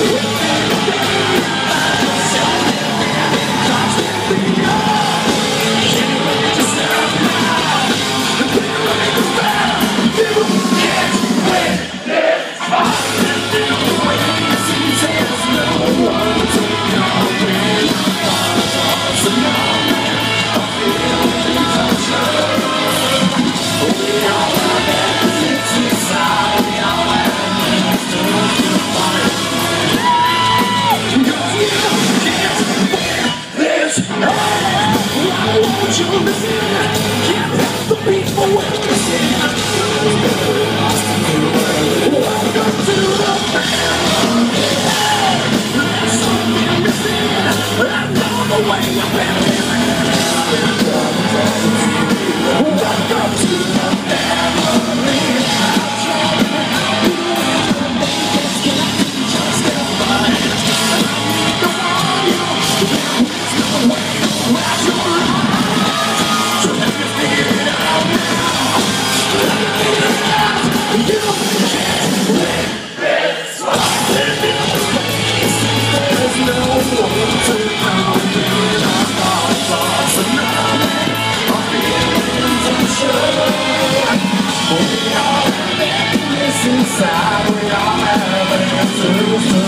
Yeah. we are heading to.